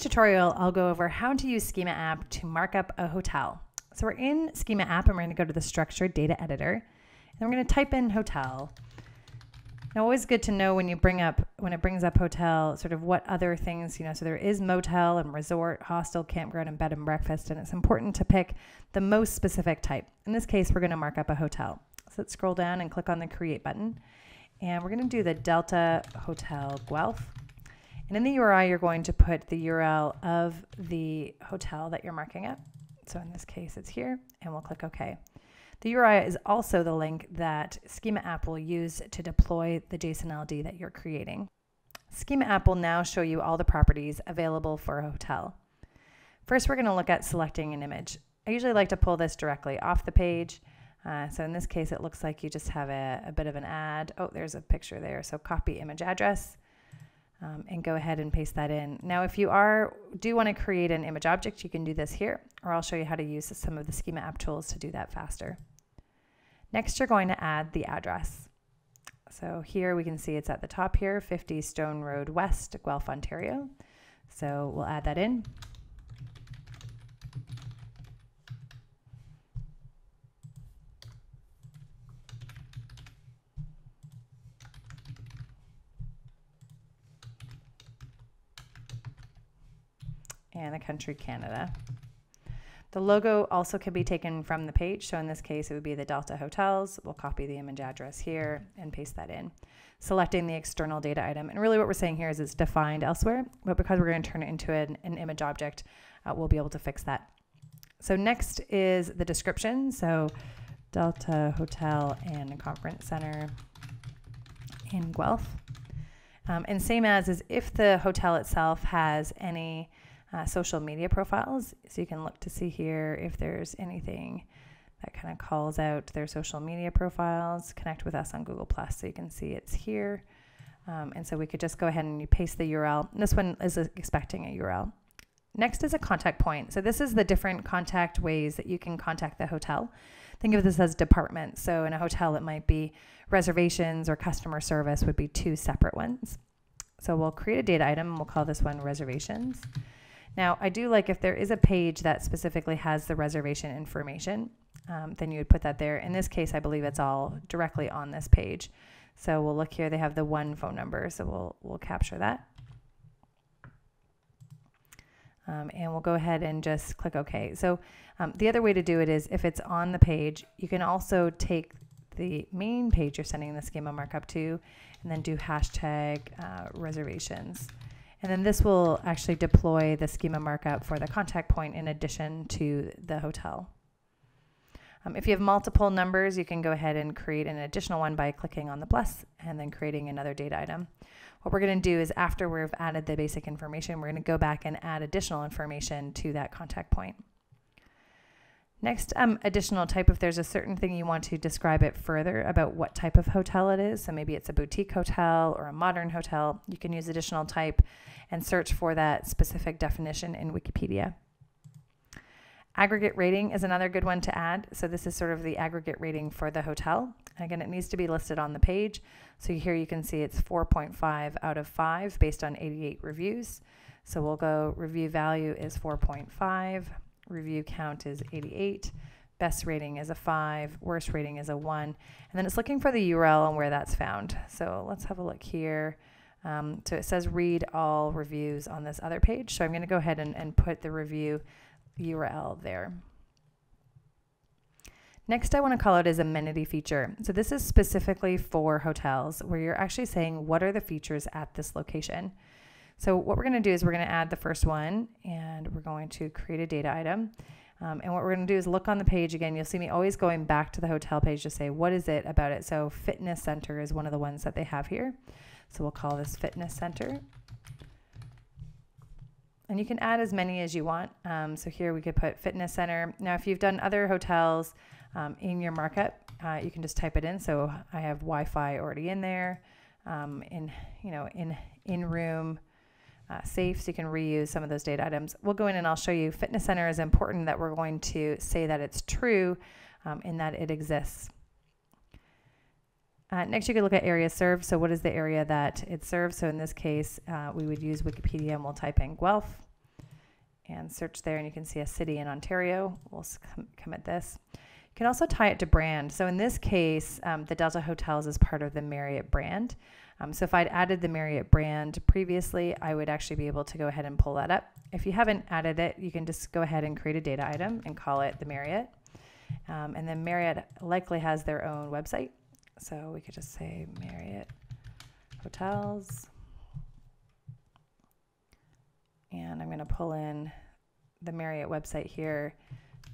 this tutorial, I'll go over how to use Schema app to mark up a hotel. So we're in Schema app and we're going to go to the structured data editor and we're going to type in hotel. Now, always good to know when you bring up, when it brings up hotel, sort of what other things, you know, so there is motel and resort, hostel, campground, and bed and breakfast, and it's important to pick the most specific type. In this case, we're going to mark up a hotel. So let's scroll down and click on the create button. And we're going to do the Delta Hotel Guelph. And in the URI, you're going to put the URL of the hotel that you're marking up. So in this case, it's here, and we'll click OK. The URI is also the link that Schema app will use to deploy the JSON LD that you're creating. Schema app will now show you all the properties available for a hotel. First, we're going to look at selecting an image. I usually like to pull this directly off the page. Uh, so in this case, it looks like you just have a, a, bit of an ad. Oh, there's a picture there. So copy image address um, and go ahead and paste that in. Now, if you are do want to create an image object, you can do this here, or I'll show you how to use some of the Schema app tools to do that faster. Next, you're going to add the address. So here we can see it's at the top here, 50 Stone Road West, Guelph, Ontario. So we'll add that in. And the country Canada. The logo also can be taken from the page. So in this case, it would be the Delta Hotels. We'll copy the image address here and paste that in, selecting the external data item. And really what we're saying here is it's defined elsewhere, but because we're going to turn it into an, an image object, uh, we'll be able to fix that. So next is the description. So Delta Hotel and Conference Center in Guelph. Um, and same as is if the hotel itself has any uh, social media profiles. So you can look to see here if there's anything that kind of calls out their social media profiles. Connect with us on Google Plus so you can see it's here. Um, and so we could just go ahead and you paste the URL. This one is expecting a URL. Next is a contact point. So this is the different contact ways that you can contact the hotel. Think of this as departments. So in a hotel, it might be reservations or customer service would be two separate ones. So we'll create a data item we'll call this one reservations. Now, I do like if there is a page that specifically has the reservation information, um, then you would put that there. In this case, I believe it's all directly on this page. So we'll look here, they have the one phone number, so we'll, we'll capture that. Um, and we'll go ahead and just click OK. So um, the other way to do it is if it's on the page, you can also take the main page you're sending the schema markup to and then do hashtag uh, reservations. And then this will actually deploy the schema markup for the contact point in addition to the hotel. Um, if you have multiple numbers, you can go ahead and create an additional one by clicking on the plus and then creating another data item. What we're going to do is after we've added the basic information, we're going to go back and add additional information to that contact point. Next, um, additional type, if there's a certain thing you want to describe it further about what type of hotel it is, so maybe it's a boutique hotel or a modern hotel, you can use additional type and search for that specific definition in Wikipedia. Aggregate rating is another good one to add. So this is sort of the aggregate rating for the hotel. Again, it needs to be listed on the page. So here you can see it's 4.5 out of 5 based on 88 reviews. So we'll go review value is 4.5 review count is 88, best rating is a 5, worst rating is a 1, and then it's looking for the URL and where that's found. So let's have a look here. Um, so it says read all reviews on this other page. So I'm going to go ahead and, and put the review URL there. Next, I want to call out is amenity feature. So this is specifically for hotels where you're actually saying what are the features at this location. So what we're going to do is we're going to add the first one and we're going to create a data item. Um, and what we're going to do is look on the page again. You'll see me always going back to the hotel page to say, what is it about it? So fitness center is one of the ones that they have here. So we'll call this fitness center. And you can add as many as you want. Um, so here we could put fitness center. Now, if you've done other hotels um, in your markup, uh, you can just type it in. So I have Wi-Fi already in there. Um, in you know in in room uh, safe so you can reuse some of those data items. We'll go in and I'll show you fitness center is important that we're going to say that it's true um, in that it exists. Uh, next, you can look at area served. So what is the area that it serves? So in this case, uh, we would use Wikipedia and we'll type in Guelph. and search there and you can see a city in Ontario. We'll commit this. You can also tie it to brand. So in this case, um, the Delta Hotels is part of the Marriott brand. Um, so if I'd added the Marriott brand previously, I would actually be able to go ahead and pull that up. If you haven't added it, you can just go ahead and create a data item and call it the Marriott. Um, and then Marriott likely has their own website. So we could just say Marriott Hotels. And I'm going to pull in the Marriott website here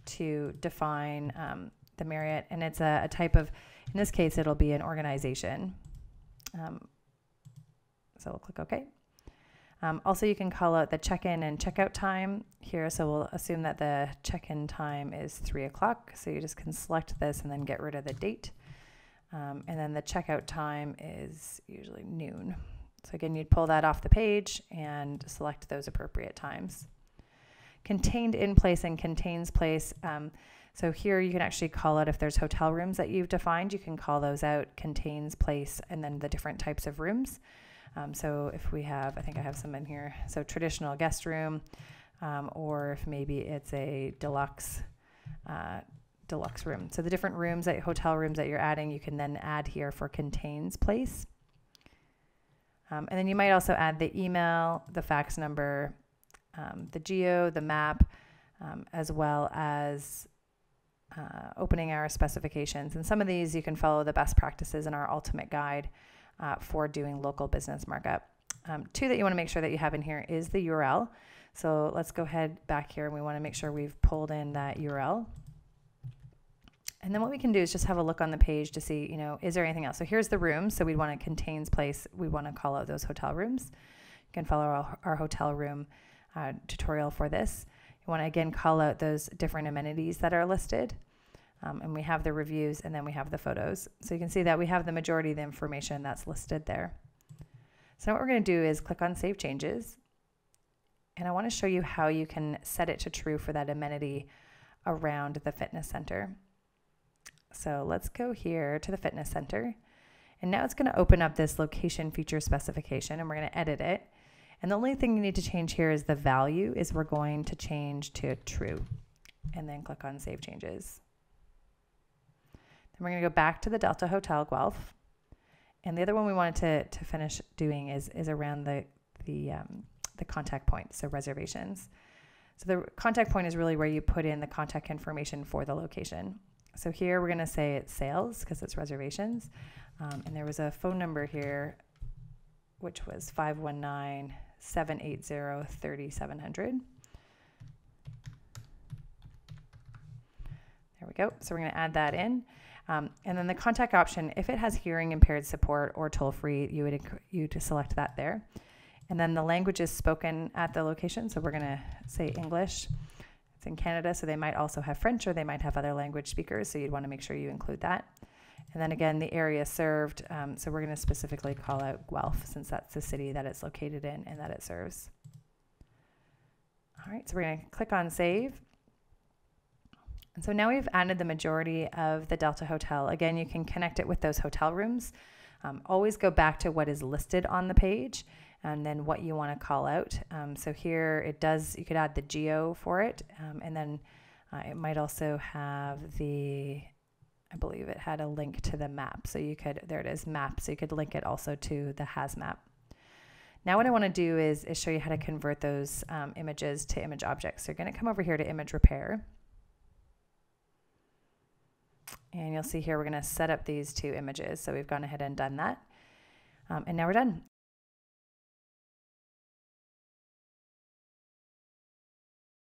to define um, the Marriott. And it's a, a, type of, in this case, it'll be an organization. Um, so we'll click OK. Um, also, you can call out the check-in and checkout time here. So we'll assume that the check-in time is 3 o'clock. So you just can select this and then get rid of the date. Um, and then the checkout time is usually noon. So again, you'd pull that off the page and select those appropriate times. Contained in place and contains place. Um, so here you can actually call out if there's hotel rooms that you've defined, you can call those out, contains place, and then the different types of rooms. Um, so if we have, I think I have some in here. So traditional guest room, um, or if maybe it's a deluxe, uh, deluxe room. So the different rooms that hotel rooms that you're adding, you can then add here for contains place. Um, and then you might also add the email, the fax number, um, the geo, the map, um, as well as uh, opening hour specifications. And some of these you can follow the best practices in our ultimate guide uh, for doing local business markup. Um, two that you want to make sure that you have in here is the URL. So let's go ahead back here and we want to make sure we've pulled in that URL. And then what we can do is just have a look on the page to see, you know, is there anything else? So here's the room. So we'd want to contains place. We want to call out those hotel rooms. You can follow our, our hotel room uh, tutorial for this. You want to again call out those different amenities that are listed. Um, and we have the reviews and then we have the photos. So you can see that we have the majority of the information that's listed there. So what we're going to do is click on Save Changes. And I want to show you how you can set it to true for that amenity around the fitness center. So let's go here to the fitness center. And now it's going to open up this location feature specification and we're going to edit it. And the only thing you need to change here is the value is we're going to change to true and then click on save changes. Then we're going to go back to the Delta Hotel Guelph. And the other one we wanted to, to finish doing is, is around the, the, um, the contact point, so reservations. So the contact point is really where you put in the contact information for the location. So here we're going to say it's sales because it's reservations. Um, and there was a phone number here, which was 519 780 3700. There we go. So we're going to add that in. Um, and then the contact option, if it has hearing impaired support or toll free, you would you to select that there. And then the language is spoken at the location. So we're going to say English It's in Canada, so they might also have French or they might have other language speakers, so you'd want to make sure you include that. And then again, the area served, um, so we're going to specifically call out Guelph since that's the city that it's located in and that it serves. All right, so we're going to click on save. And so now we've added the majority of the Delta Hotel. Again, you can connect it with those hotel rooms. Um, always go back to what is listed on the page and then what you want to call out. Um, so here it does, you could add the geo for it, um, and then uh, it might also have the, I believe it had a link to the map. So you could, there it is, map. So you could link it also to the hasMap. Now what I want to do is, is show you how to convert those um, images to image objects. So you're going to come over here to image repair. And you'll see here we're going to set up these two images. So we've gone ahead and done that. Um, and now we're done.